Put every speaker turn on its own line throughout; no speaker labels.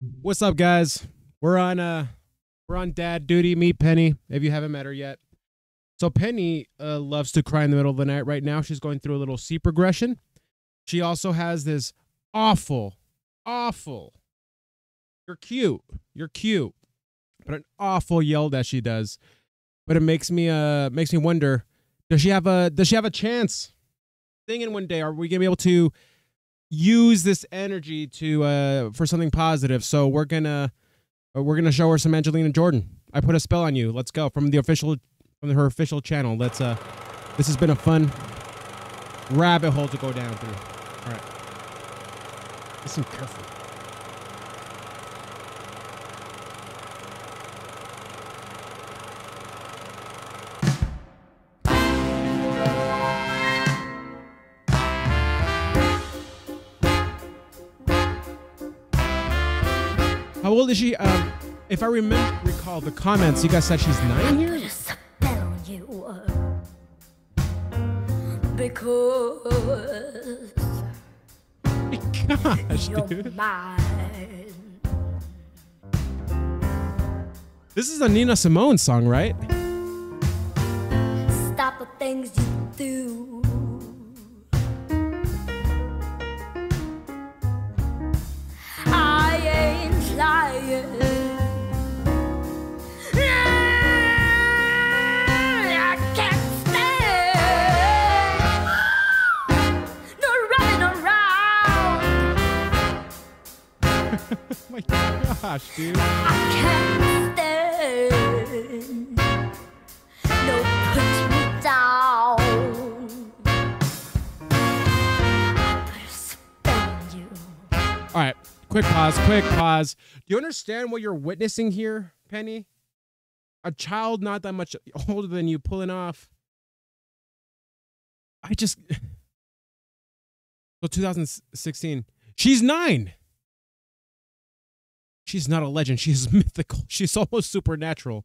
What's up, guys? We're on uh we're on dad duty. Meet Penny if you haven't met her yet. So Penny uh, loves to cry in the middle of the night. Right now, she's going through a little C progression. She also has this awful, awful. You're cute. You're cute, but an awful yell that she does. But it makes me uh makes me wonder: Does she have a Does she have a chance? Singing one day, are we gonna be able to use this energy to uh for something positive? So we're gonna uh, we're gonna show her some Angelina Jordan. I put a spell on you. Let's go from the official from her official channel. Let's uh this has been a fun rabbit hole to go down through. All right. Listen carefully. How old is she? Um, if I remember, recall the comments, you guys said she's nine here.
Put a spell on you. Because
Gosh,
you're
dude.
mine.
This is a Nina Simone song, right? Gosh, dude.
I can't stand. No, put me down. Put a spell on you.
All right, quick pause, quick pause. Do you understand what you're witnessing here, Penny? A child not that much older than you pulling off. I just. So 2016. She's nine. She's not a legend. She's mythical. She's almost supernatural.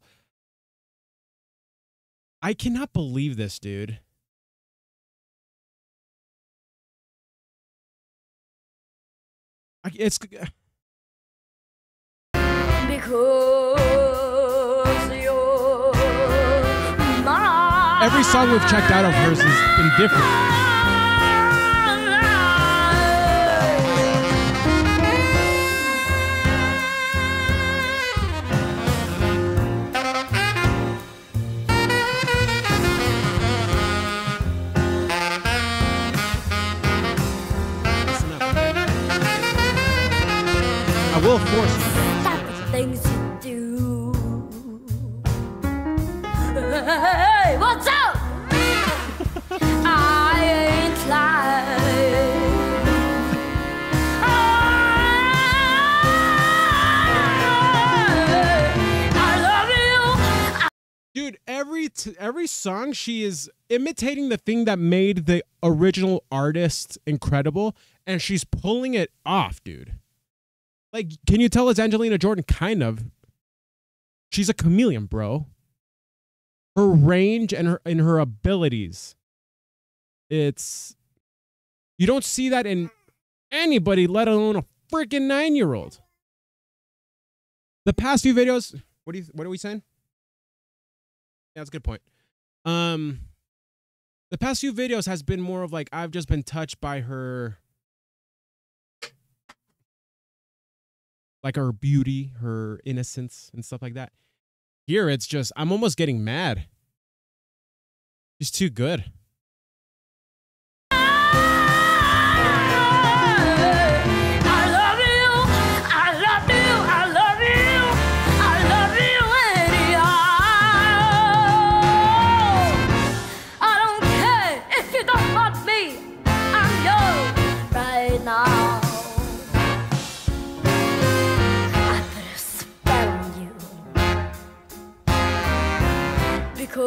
I cannot believe this, dude. I, it's uh,
Because you're mine.
every song we've checked out of hers has been different. Will force you.
Stop the things you do. Hey, what's up? I ain't lying. I love you.
Dude, every t- every song she is imitating the thing that made the original artist incredible, and she's pulling it off, dude. Like, can you tell it's Angelina Jordan? Kind of. She's a chameleon, bro. Her range and her and her abilities. It's you don't see that in anybody, let alone a freaking nine year old. The past few videos, what do you what are we saying? Yeah, that's a good point. Um, the past few videos has been more of like I've just been touched by her, like her beauty, her innocence, and stuff like that. Here, it's just I'm almost getting mad. She's too good. That's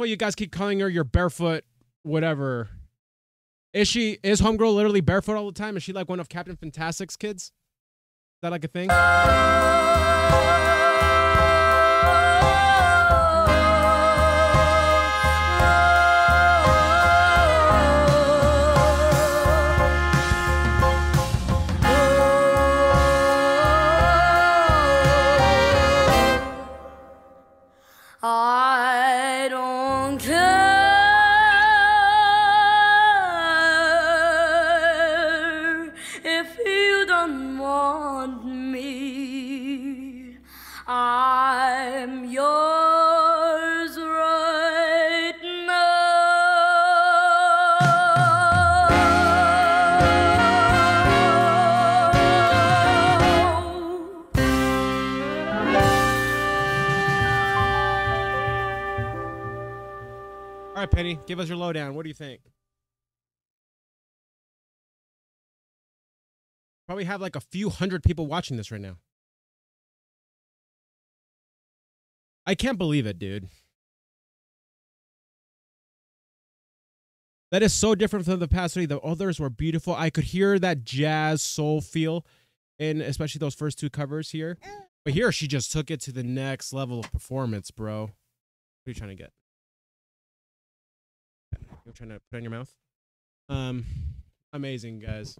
why you guys keep calling her your barefoot whatever. Is she is homegirl literally barefoot all the time? Is she like one of Captain Fantastic's kids? That like a thing? All right, Penny, give us your lowdown. What do you think? Probably have like a few hundred people watching this right now. I can't believe it, dude. That is so different from the past three. The others were beautiful. I could hear that jazz soul feel in especially those first two covers here. But here she just took it to the next level of performance, bro. What are you trying to get? You're trying to put in your mouth? Um amazing, guys.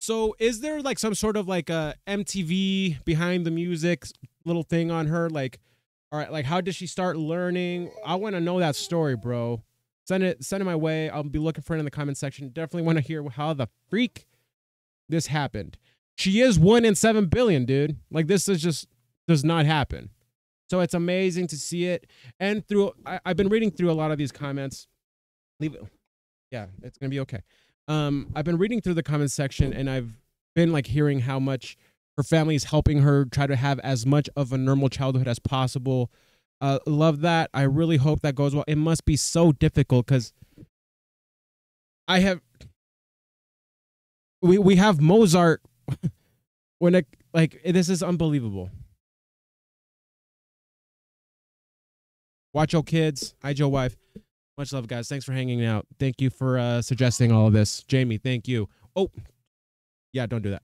So is there like some sort of like a MTV behind the music little thing on her? Like, all right, like how did she start learning? I want to know that story, bro. Send it, send it my way. I'll be looking for it in the comment section. Definitely want to hear how the freak this happened. She is one in seven billion, dude. Like this is just does not happen. So it's amazing to see it. And through, I, I've been reading through a lot of these comments. Leave it. Yeah, it's gonna be okay um i've been reading through the comments section and i've been like hearing how much her family is helping her try to have as much of a normal childhood as possible uh love that i really hope that goes well it must be so difficult because i have we we have mozart when it like this is unbelievable watch your kids hide your wife much love, guys. Thanks for hanging out. Thank you for uh, suggesting all of this. Jamie, thank you. Oh, yeah, don't do that.